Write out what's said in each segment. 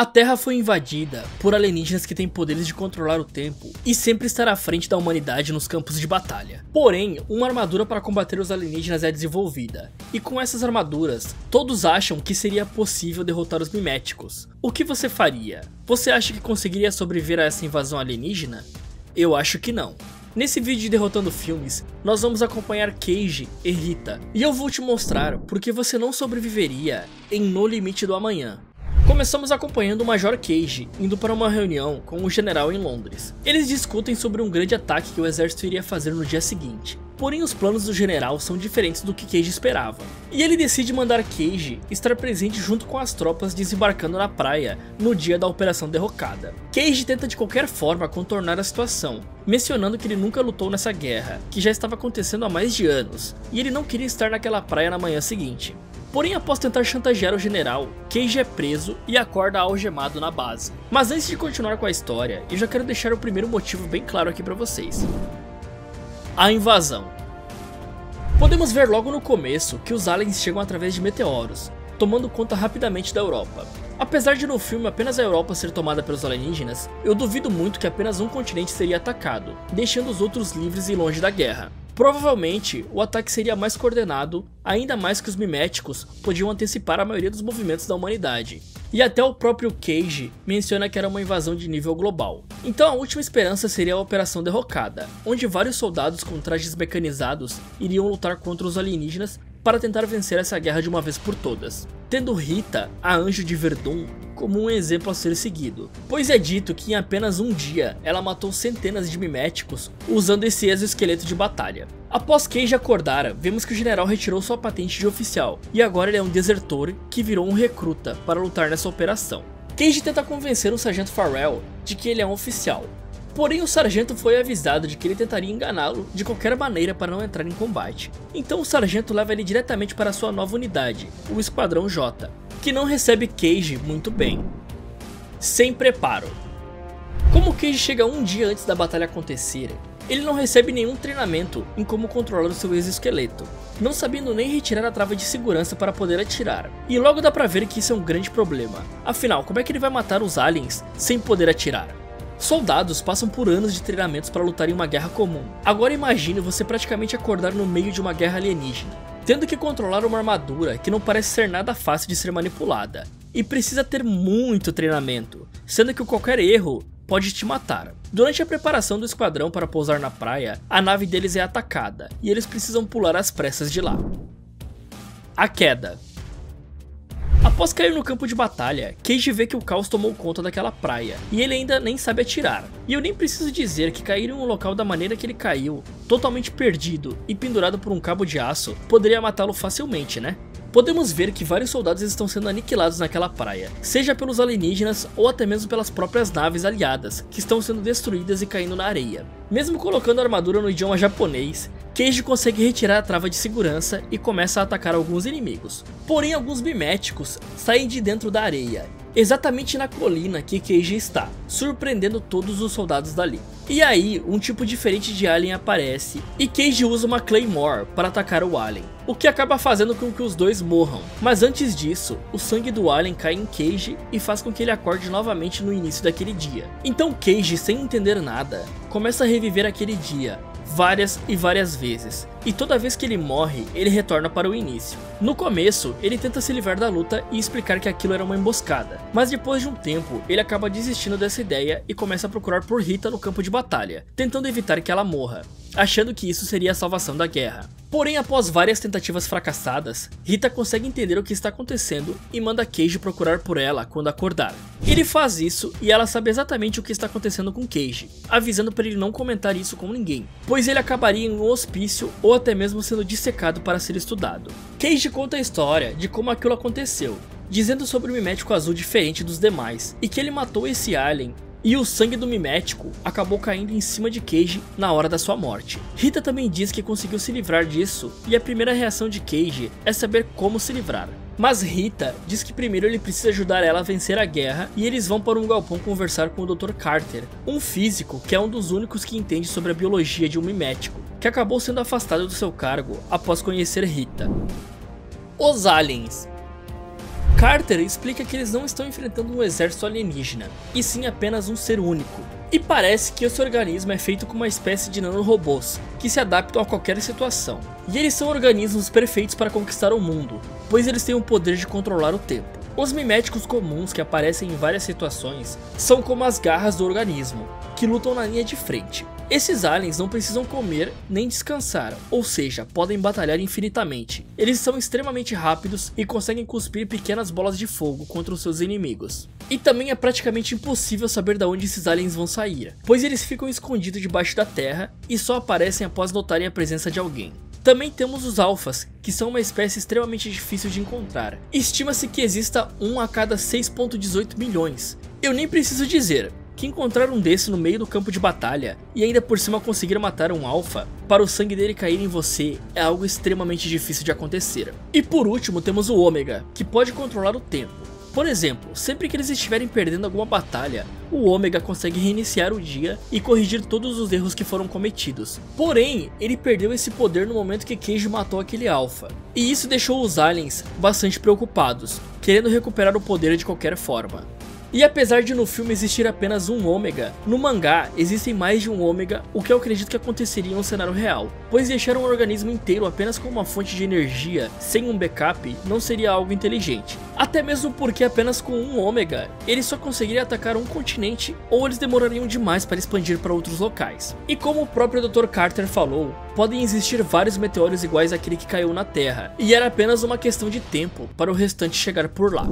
A Terra foi invadida por alienígenas que têm poderes de controlar o tempo e sempre estar à frente da humanidade nos campos de batalha. Porém, uma armadura para combater os alienígenas é desenvolvida, e com essas armaduras, todos acham que seria possível derrotar os miméticos. O que você faria? Você acha que conseguiria sobreviver a essa invasão alienígena? Eu acho que não. Nesse vídeo de Derrotando Filmes, nós vamos acompanhar Cage e Rita, e eu vou te mostrar porque você não sobreviveria em No Limite do Amanhã. Começamos acompanhando o Major Cage indo para uma reunião com o general em Londres. Eles discutem sobre um grande ataque que o exército iria fazer no dia seguinte. Porém, os planos do general são diferentes do que Cage esperava. E ele decide mandar Cage estar presente junto com as tropas desembarcando na praia no dia da Operação Derrocada. Cage tenta de qualquer forma contornar a situação, mencionando que ele nunca lutou nessa guerra, que já estava acontecendo há mais de anos, e ele não queria estar naquela praia na manhã seguinte. Porém, após tentar chantagear o general, Cage é preso e acorda algemado na base. Mas antes de continuar com a história, eu já quero deixar o primeiro motivo bem claro aqui pra vocês. A invasão. Podemos ver logo no começo que os aliens chegam através de meteoros, tomando conta rapidamente da Europa. Apesar de no filme apenas a Europa ser tomada pelos alienígenas, eu duvido muito que apenas um continente seria atacado, deixando os outros livres e longe da guerra. Provavelmente, o ataque seria mais coordenado, ainda mais que os miméticos podiam antecipar a maioria dos movimentos da humanidade. E até o próprio Cage menciona que era uma invasão de nível global. Então a última esperança seria a Operação Derrocada, onde vários soldados com trajes mecanizados iriam lutar contra os alienígenas para tentar vencer essa guerra de uma vez por todas, tendo Rita, a Anjo de Verdun, como um exemplo a ser seguido, pois é dito que em apenas um dia ela matou centenas de miméticos usando esse exoesqueleto de batalha. Após Cage acordar, vemos que o general retirou sua patente de oficial, e agora ele é um desertor que virou um recruta para lutar nessa operação. Cage tenta convencer o Sargento Farrell de que ele é um oficial, Porém, o sargento foi avisado de que ele tentaria enganá-lo de qualquer maneira para não entrar em combate. Então o sargento leva ele diretamente para sua nova unidade, o Esquadrão J, que não recebe Cage muito bem. Sem preparo. Como Cage chega um dia antes da batalha acontecer, ele não recebe nenhum treinamento em como controlar o seu exoesqueleto, não sabendo nem retirar a trava de segurança para poder atirar. E logo dá pra ver que isso é um grande problema. Afinal, como é que ele vai matar os aliens sem poder atirar? Soldados passam por anos de treinamentos para lutar em uma guerra comum. Agora imagine você praticamente acordar no meio de uma guerra alienígena, tendo que controlar uma armadura que não parece ser nada fácil de ser manipulada. E precisa ter muito treinamento, sendo que qualquer erro pode te matar. Durante a preparação do esquadrão para pousar na praia, a nave deles é atacada e eles precisam pular às pressas de lá. A queda. Após cair no campo de batalha, Cage vê que o caos tomou conta daquela praia, e ele ainda nem sabe atirar. E eu nem preciso dizer que cair em um local da maneira que ele caiu, totalmente perdido e pendurado por um cabo de aço, poderia matá-lo facilmente, né? Podemos ver que vários soldados estão sendo aniquilados naquela praia, seja pelos alienígenas ou até mesmo pelas próprias naves aliadas, que estão sendo destruídas e caindo na areia. Mesmo colocando armadura no idioma japonês, Cage consegue retirar a trava de segurança e começa a atacar alguns inimigos. Porém, alguns miméticos saem de dentro da areia, exatamente na colina que Cage está, surpreendendo todos os soldados dali. E aí, um tipo diferente de alien aparece e Cage usa uma Claymore para atacar o alien, o que acaba fazendo com que os dois morram. Mas antes disso, o sangue do alien cai em Cage e faz com que ele acorde novamente no início daquele dia. Então Cage, sem entender nada, começa a reviver aquele dia, várias e várias vezes, e toda vez que ele morre, ele retorna para o início. No começo, ele tenta se livrar da luta e explicar que aquilo era uma emboscada, mas depois de um tempo, ele acaba desistindo dessa ideia e começa a procurar por Rita no campo de batalha, tentando evitar que ela morra, achando que isso seria a salvação da guerra. Porém, após várias tentativas fracassadas, Rita consegue entender o que está acontecendo e manda Cage procurar por ela quando acordar. Ele faz isso e ela sabe exatamente o que está acontecendo com Cage, avisando para ele não comentar isso com ninguém, pois ele acabaria em um hospício ou até mesmo sendo dissecado para ser estudado. Cage conta a história de como aquilo aconteceu, dizendo sobre um mimético azul diferente dos demais e que ele matou esse alien e o sangue do mimético acabou caindo em cima de Cage na hora da sua morte. Rita também diz que conseguiu se livrar disso, e a primeira reação de Cage é saber como se livrar. Mas Rita diz que primeiro ele precisa ajudar ela a vencer a guerra e eles vão para um galpão conversar com o Dr. Carter, um físico que é um dos únicos que entende sobre a biologia de um mimético, que acabou sendo afastado do seu cargo após conhecer Rita. Os aliens Carter explica que eles não estão enfrentando um exército alienígena, e sim apenas um ser único. E parece que esse organismo é feito com uma espécie de nanorobôs, que se adaptam a qualquer situação. E eles são organismos perfeitos para conquistar o mundo, pois eles têm o poder de controlar o tempo. Os miméticos comuns que aparecem em várias situações são como as garras do organismo, que lutam na linha de frente. Esses aliens não precisam comer nem descansar, ou seja, podem batalhar infinitamente. Eles são extremamente rápidos e conseguem cuspir pequenas bolas de fogo contra os seus inimigos. E também é praticamente impossível saber de onde esses aliens vão sair, pois eles ficam escondidos debaixo da terra e só aparecem após notarem a presença de alguém. Também temos os alfas, que são uma espécie extremamente difícil de encontrar. Estima-se que exista um a cada 6.18 milhões. Eu nem preciso dizer, que encontrar um desse no meio do campo de batalha e ainda por cima conseguir matar um alfa para o sangue dele cair em você é algo extremamente difícil de acontecer. E por último temos o Ômega, que pode controlar o tempo. Por exemplo, sempre que eles estiverem perdendo alguma batalha, o Ômega consegue reiniciar o dia e corrigir todos os erros que foram cometidos. Porém, ele perdeu esse poder no momento que Cage matou aquele Alpha. E isso deixou os aliens bastante preocupados, querendo recuperar o poder de qualquer forma. E apesar de no filme existir apenas um ômega, no mangá existem mais de um ômega, o que eu acredito que aconteceria em um cenário real, pois deixar um organismo inteiro apenas como uma fonte de energia, sem um backup, não seria algo inteligente. Até mesmo porque apenas com um ômega, ele só conseguiria atacar um continente ou eles demorariam demais para expandir para outros locais. E como o próprio Dr. Carter falou, podem existir vários meteoros iguais àquele que caiu na Terra, e era apenas uma questão de tempo para o restante chegar por lá.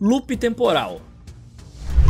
Loop temporal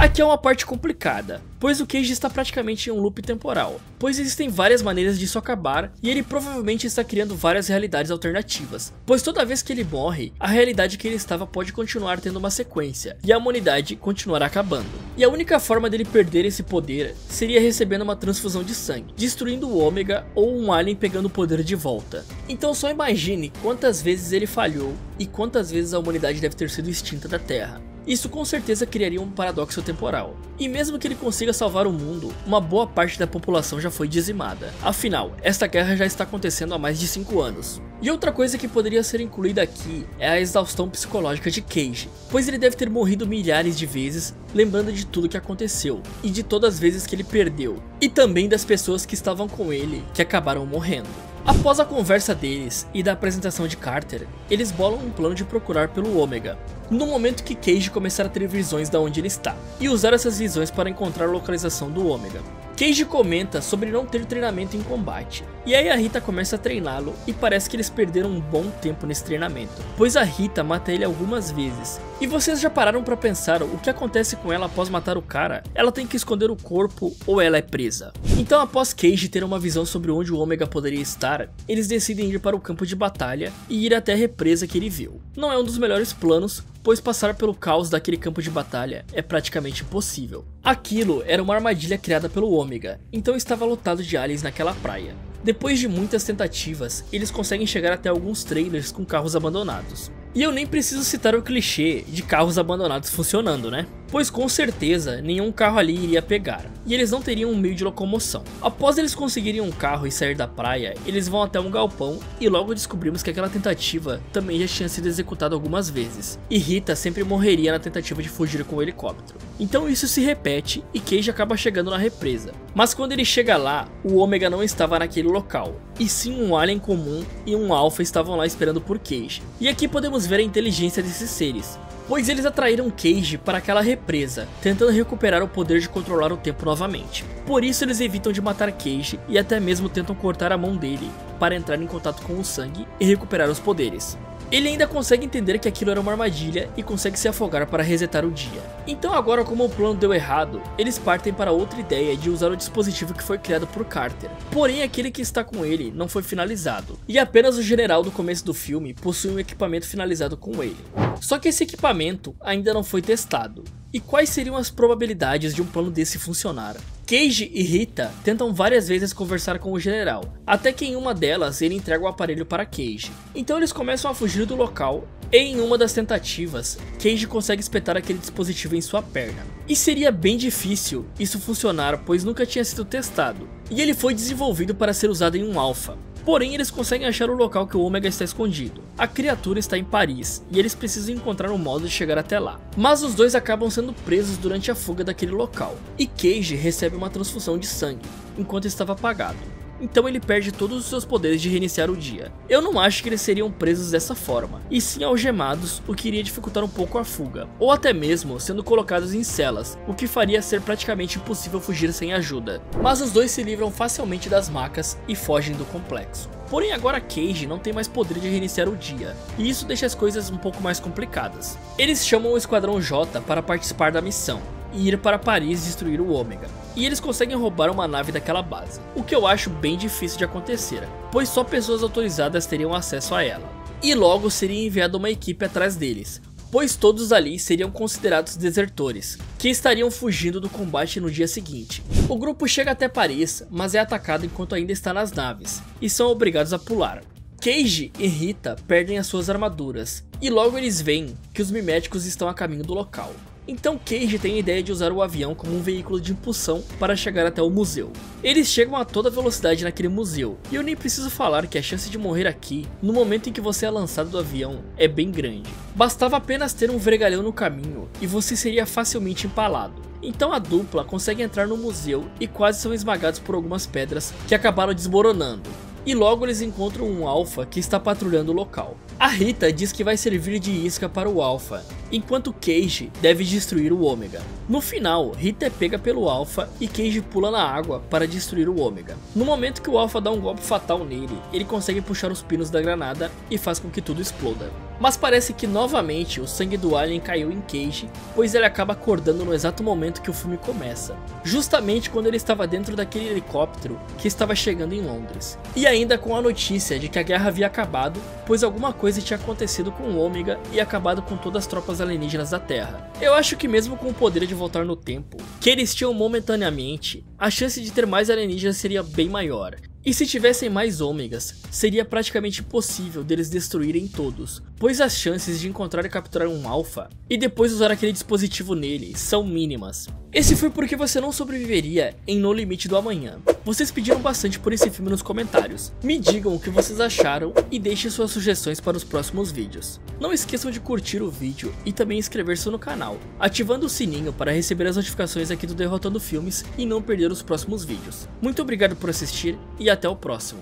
Aqui é uma parte complicada, pois o Cage está praticamente em um loop temporal, pois existem várias maneiras disso acabar e ele provavelmente está criando várias realidades alternativas, pois toda vez que ele morre, a realidade que ele estava pode continuar tendo uma sequência e a humanidade continuará acabando. E a única forma dele perder esse poder seria recebendo uma transfusão de sangue, destruindo o Ômega ou um alien pegando o poder de volta. Então só imagine quantas vezes ele falhou e quantas vezes a humanidade deve ter sido extinta da Terra. Isso com certeza criaria um paradoxo temporal. E mesmo que ele consiga salvar o mundo, uma boa parte da população já foi dizimada. Afinal, esta guerra já está acontecendo há mais de 5 anos. E outra coisa que poderia ser incluída aqui é a exaustão psicológica de Cage, pois ele deve ter morrido milhares de vezes, lembrando de tudo que aconteceu, e de todas as vezes que ele perdeu, e também das pessoas que estavam com ele, que acabaram morrendo. Após a conversa deles e da apresentação de Carter, eles bolam um plano de procurar pelo Ômega, no momento que Cage começar a ter visões de onde ele está, e usar essas visões para encontrar a localização do Ômega. Cage comenta sobre não ter treinamento em combate, e aí a Rita começa a treiná-lo e parece que eles perderam um bom tempo nesse treinamento, pois a Rita mata ele algumas vezes. E vocês já pararam para pensar o que acontece com ela após matar o cara? Ela tem que esconder o corpo ou ela é presa? Então após Cage ter uma visão sobre onde o Ômega poderia estar, eles decidem ir para o campo de batalha e ir até a represa que ele viu. Não é um dos melhores planos, pois passar pelo caos daquele campo de batalha é praticamente impossível. Aquilo era uma armadilha criada pelo Ômega, então estava lotado de aliens naquela praia. Depois de muitas tentativas, eles conseguem chegar até alguns trailers com carros abandonados. E eu nem preciso citar o clichê de carros abandonados funcionando, né? Pois com certeza nenhum carro ali iria pegar, e eles não teriam um meio de locomoção. Após eles conseguirem um carro e sair da praia, eles vão até um galpão e logo descobrimos que aquela tentativa também já tinha sido executada algumas vezes, e Rita sempre morreria na tentativa de fugir com o helicóptero. Então isso se repete e Cage acaba chegando na represa. Mas quando ele chega lá, o Ômega não estava naquele local, e sim um alien comum e um alpha estavam lá esperando por Cage. E aqui podemos ver a inteligência desses seres, pois eles atraíram Cage para aquela represa, tentando recuperar o poder de controlar o tempo novamente. Por isso eles evitam de matar Cage e até mesmo tentam cortar a mão dele, para entrar em contato com o sangue e recuperar os poderes. Ele ainda consegue entender que aquilo era uma armadilha e consegue se afogar para resetar o dia. Então agora como o plano deu errado, eles partem para outra ideia de usar o dispositivo que foi criado por Carter. Porém aquele que está com ele não foi finalizado, e apenas o general do começo do filme possui um equipamento finalizado com ele. Só que esse equipamento ainda não foi testado. E quais seriam as probabilidades de um plano desse funcionar? Cage e Rita tentam várias vezes conversar com o general, até que em uma delas ele entrega o aparelho para Cage. Então eles começam a fugir do local e em uma das tentativas, Cage consegue espetar aquele dispositivo em sua perna. E seria bem difícil isso funcionar, pois nunca tinha sido testado, e ele foi desenvolvido para ser usado em um alpha. Porém, eles conseguem achar o local que o Ômega está escondido. A criatura está em Paris, e eles precisam encontrar um modo de chegar até lá. Mas os dois acabam sendo presos durante a fuga daquele local, e Cage recebe uma transfusão de sangue, enquanto estava apagado então ele perde todos os seus poderes de reiniciar o dia. Eu não acho que eles seriam presos dessa forma, e sim algemados, o que iria dificultar um pouco a fuga, ou até mesmo sendo colocados em celas, o que faria ser praticamente impossível fugir sem ajuda. Mas os dois se livram facilmente das macas e fogem do complexo. Porém agora Cage não tem mais poder de reiniciar o dia, e isso deixa as coisas um pouco mais complicadas. Eles chamam o Esquadrão J para participar da missão, e ir para Paris destruir o Ômega. E eles conseguem roubar uma nave daquela base, o que eu acho bem difícil de acontecer, pois só pessoas autorizadas teriam acesso a ela. E logo seria enviada uma equipe atrás deles, pois todos ali seriam considerados desertores, que estariam fugindo do combate no dia seguinte. O grupo chega até Paris, mas é atacado enquanto ainda está nas naves, e são obrigados a pular. Cage e Rita perdem as suas armaduras, e logo eles veem que os miméticos estão a caminho do local. Então Cage tem a ideia de usar o avião como um veículo de impulsão para chegar até o museu. Eles chegam a toda velocidade naquele museu, e eu nem preciso falar que a chance de morrer aqui, no momento em que você é lançado do avião, é bem grande. Bastava apenas ter um vergalhão no caminho, e você seria facilmente empalado. Então a dupla consegue entrar no museu e quase são esmagados por algumas pedras que acabaram desmoronando e logo eles encontram um Alpha que está patrulhando o local. A Rita diz que vai servir de isca para o Alpha, enquanto Cage deve destruir o Ômega. No final, Rita é pega pelo Alpha e Cage pula na água para destruir o Ômega. No momento que o Alpha dá um golpe fatal nele, ele consegue puxar os pinos da granada e faz com que tudo exploda. Mas parece que novamente o sangue do Alien caiu em Cage, pois ele acaba acordando no exato momento que o filme começa, justamente quando ele estava dentro daquele helicóptero que estava chegando em Londres. E ainda com a notícia de que a guerra havia acabado, pois alguma coisa tinha acontecido com o Ômega e acabado com todas as tropas alienígenas da Terra. Eu acho que mesmo com o poder de voltar no tempo, que eles tinham momentaneamente, a chance de ter mais alienígenas seria bem maior. E se tivessem mais ômegas, seria praticamente impossível deles destruírem todos, pois as chances de encontrar e capturar um alfa e depois usar aquele dispositivo nele são mínimas. Esse foi porque você não sobreviveria em No Limite do Amanhã. Vocês pediram bastante por esse filme nos comentários. Me digam o que vocês acharam e deixem suas sugestões para os próximos vídeos. Não esqueçam de curtir o vídeo e também inscrever-se no canal, ativando o sininho para receber as notificações aqui do Derrotando Filmes e não perder os próximos vídeos. Muito obrigado por assistir e até o próximo.